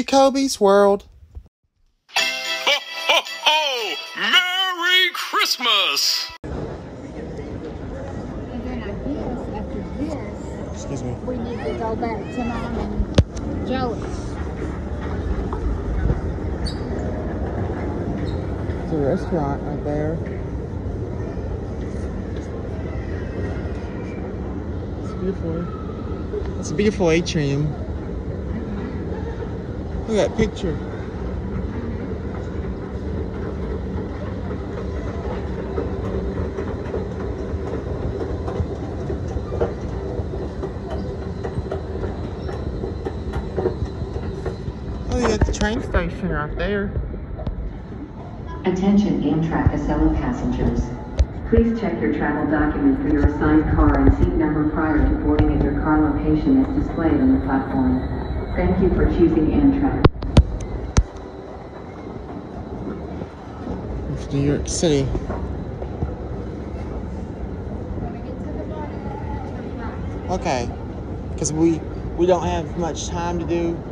Jacobi's World. Ho, ho, ho! Merry Christmas! And then I guess after this, Excuse me. we need to go back to mom and Joey's. There's a restaurant right there. It's beautiful. It's a beautiful atrium. Look at that picture. Oh, got the train station right there. Attention Amtrak Acela passengers. Please check your travel document for your assigned car and seat number prior to boarding as your car location is displayed on the platform. Thank you for choosing Amtrak. It's New York City. Okay, because we we don't have much time to do